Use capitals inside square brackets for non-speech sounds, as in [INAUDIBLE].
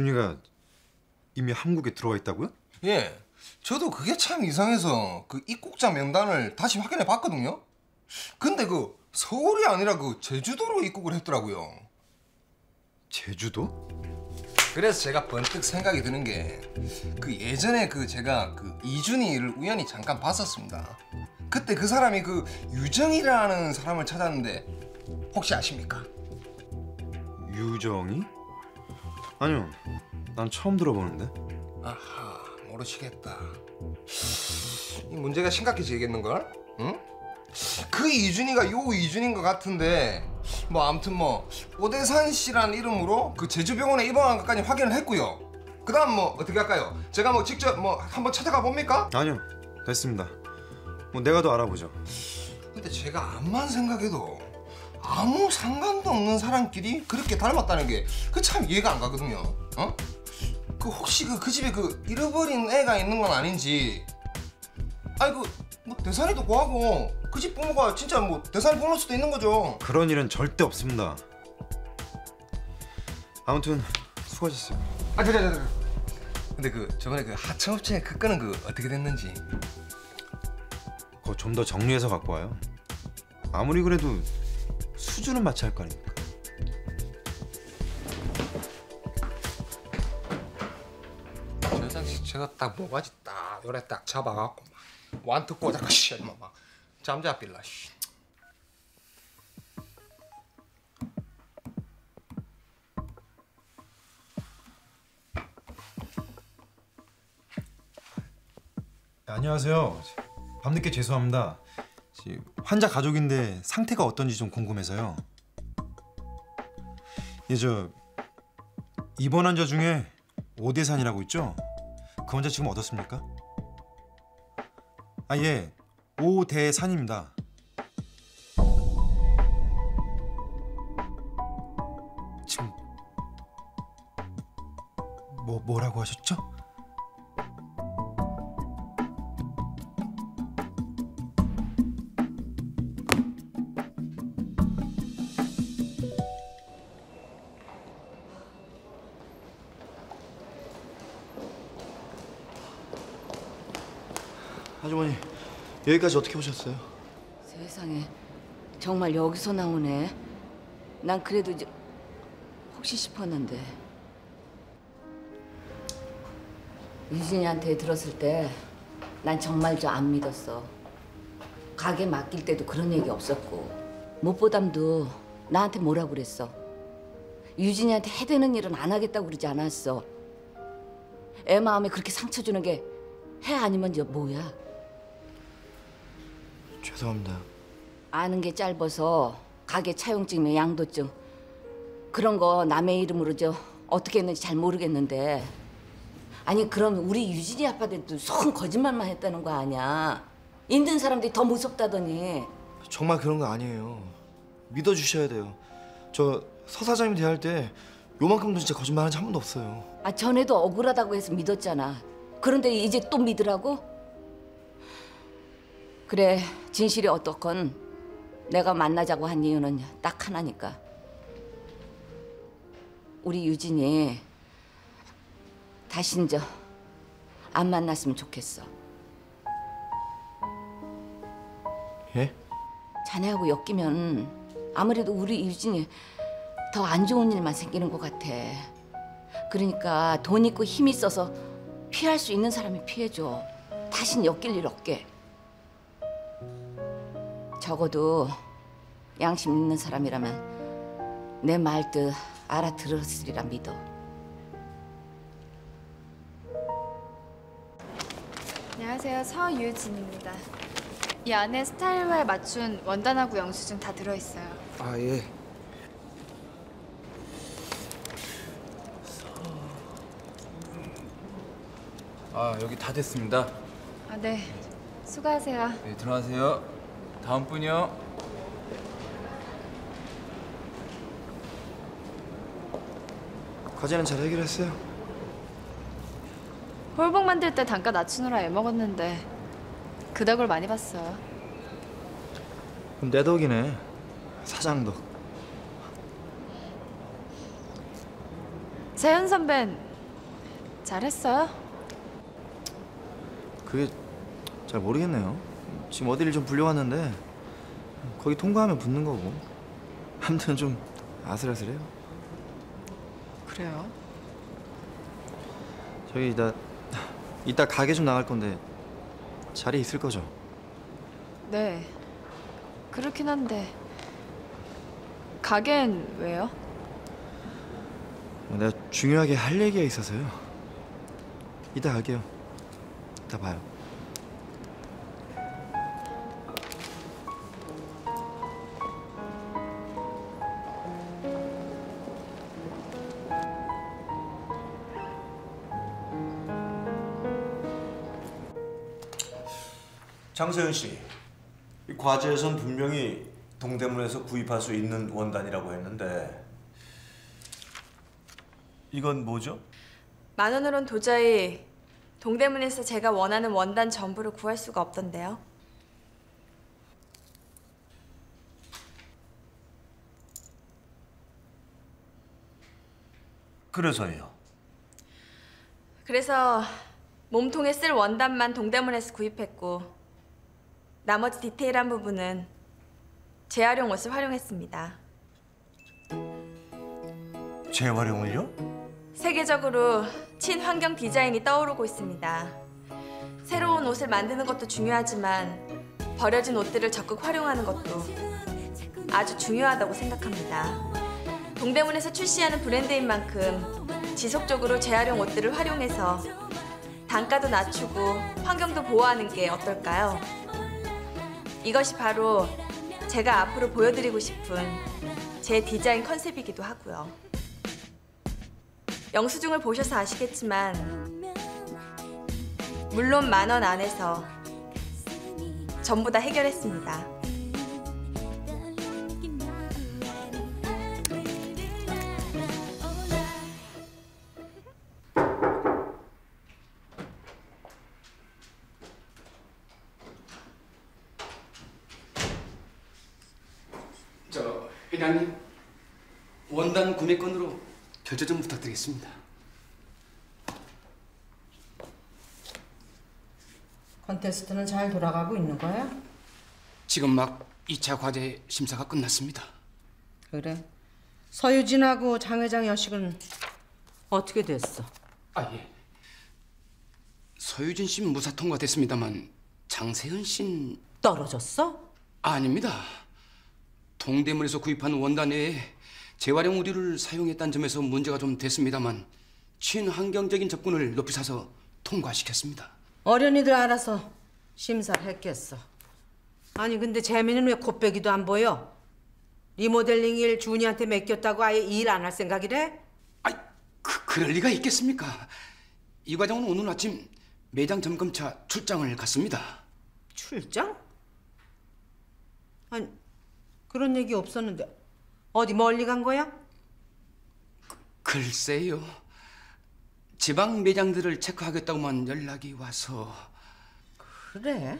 준이가 이미 한국에 들어와 있다고요? 예. 저도 그게 참 이상해서 그 입국자 명단을 다시 확인해 봤거든요. 근데 그 서울이 아니라 그 제주도로 입국을 했더라고요. 제주도? 그래서 제가 번뜩 생각이 드는 게 그 예전에 그 제가 그 이준이를 우연히 잠깐 봤었습니다. 그때 그 사람이 그 유정이라는 사람을 찾았는데 혹시 아십니까? 유정이? 아니요. 난 처음 들어보는데. 아하 모르시겠다. 이 문제가 심각해지겠는걸? 응? 그 이준이가 요 이준인 것 같은데 뭐 아무튼 뭐 오대산 씨란 이름으로 그 제주병원에 입원한 것까지 확인을 했고요. 그다음 뭐 어떻게 할까요? 제가 뭐 직접 뭐 한번 찾아가 봅니까? 아니요. 됐습니다. 뭐 내가 더 알아보죠. 근데 제가 암만 생각해도 아무 상관도 없는 사람끼리 그렇게 닮았다는 게 그 참 이해가 안 가거든요. 어? 그 혹시 그, 그 집에 그 잃어버린 애가 있는 건 아닌지. 아니 그뭐 대산이도 고하고 그 집 부모가 진짜 뭐 대산이 부모일 수도 있는 거죠. 그런 일은 절대 없습니다. 아무튼 수고하셨어요. 아, 저, 저, 저, 저. 근데 그 저번에 그 하청업체 그 건은 그 어떻게 됐는지. 그거 좀 더 정리해서 갖고 와요. 아무리 그래도 수준은 맞춰야 할 거 아닙니까? 저 당시 제가 딱 모가지 딱 요래 딱 잡아갖고 막 완투 꽂아가 [LAUGHS] 씨, 막, 막 잠자빌라 씨. 네, 안녕하세요. 밤늦게 죄송합니다. 지- 환자 가족인데 상태가 어떤지 좀 궁금해서요. 예, 저 입원 환자 중에 오대산이라고 있죠? 그 환자 지금 어떻습니까? 아 예, 오대산입니다. 지금 뭐 뭐라고 하셨죠? 아주머니 여기까지 어떻게 오셨어요? 세상에 정말 여기서 나오네. 난 그래도 이제 혹시 싶었는데 유진이한테 들었을 때 난 정말 저 안 믿었어. 가게 맡길 때도 그런 얘기 없었고 못보담도 나한테 뭐라 그랬어. 유진이한테 해대는 일은 안 하겠다고 그러지 않았어. 애 마음에 그렇게 상처 주는 게 해 아니면 저 뭐야? 죄송합니다. 아는 게 짧아서 가게 차용증이나 양도증 그런 거 남의 이름으로 저 어떻게 했는지 잘 모르겠는데 아니 그럼 우리 유진이 아빠들도 속 거짓말만 했다는 거 아니야 있는 사람들이 더 무섭다더니 정말 그런 거 아니에요. 믿어주셔야 돼요. 저 서 사장님 대할 때 요만큼도 진짜 거짓말한 적 한 번도 없어요. 아 전에도 억울하다고 해서 믿었잖아 그런데 이제 또 믿으라고? 그래 진실이 어떻건 내가 만나자고 한 이유는 딱 하나니까 우리 유진이 다신 저안 만났으면 좋겠어 예? 자네하고 엮이면 아무래도 우리 유진이 더 안 좋은 일만 생기는 것 같아. 그러니까 돈 있고 힘 있어서 피할 수 있는 사람이 피해줘. 다신 엮일 일 없게. 적어도 양심 있는 사람이라면 내 말뜻 알아들었으리라 믿어. 안녕하세요. 서유진입니다. 이 안에 스타일에 맞춘 원단하고 영수증 다 들어있어요. 아 예. 아 여기 다 됐습니다. 아, 네. 수고하세요. 네 들어가세요. 다음 분이요. 과제는 잘 해결했어요? 홀복 만들 때 단가 낮추느라 애먹었는데 그 덕을 많이 봤어요. 그럼 내 덕이네. 사장 덕. 세현 선배는 잘했어요? 그게 잘 모르겠네요. 지금 어디를 좀 불려왔는데 거기 통과하면 붙는 거고. 아무튼 좀 아슬아슬해요. 그래요. 저희 이따 이따 가게 좀 나갈 건데 자리 있을 거죠? 네. 그렇긴 한데 가게는 왜요? 내가 중요하게 할 얘기가 있어서요. 이따 갈게요. 이따 봐요. 장세현 씨, 이 과제에선 분명히 동대문에서 구입할 수 있는 원단이라고 했는데 이건 뭐죠? 만 원으론 도저히 동대문에서 제가 원하는 원단 전부를 구할 수가 없던데요. 그래서요. 그래서 몸통에 쓸 원단만 동대문에서 구입했고 나머지 디테일한 부분은 재활용 옷을 활용했습니다. 재활용을요? 세계적으로 친환경 디자인이 떠오르고 있습니다. 새로운 옷을 만드는 것도 중요하지만 버려진 옷들을 적극 활용하는 것도 아주 중요하다고 생각합니다. 동대문에서 출시하는 브랜드인 만큼 지속적으로 재활용 옷들을 활용해서 단가도 낮추고 환경도 보호하는 게 어떨까요? 이것이 바로 제가 앞으로 보여드리고 싶은 제 디자인 컨셉이기도 하고요. 영수증을 보셔서 아시겠지만 물론 만 원 안에서 전부 다 해결했습니다. 저 회장님 원단 구매건으로 결제 좀 부탁드리겠습니다. 컨테스트는 잘 돌아가고 있는 거야? 지금 막 2차 과제 심사가 끝났습니다. 그래. 서유진하고 장 회장 여식은 어떻게 됐어? 아 예. 서유진 씨는 무사 통과됐습니다만 장세현 씨는 떨어졌어? 아닙니다. 동대문에서 구입한 원단 외에 재활용 의류를 사용했다는 점에서 문제가 좀 됐습니다만 친환경적인 접근을 높이 사서 통과시켰습니다. 어련히들 알아서 심사를 했겠어. 아니 근데 재민은 왜 콧배기도 안 보여? 리모델링 일 준이한테 맡겼다고 아예 일 안 할 생각이래? 아이, 그, 그럴 리가 있겠습니까? 이 과장은 오늘 아침 매장 점검차 출장을 갔습니다. 출장? 아니 그런 얘기 없었는데 어디 멀리 간 거야? 글쎄요. 지방 매장들을 체크하겠다고만 연락이 와서 그래?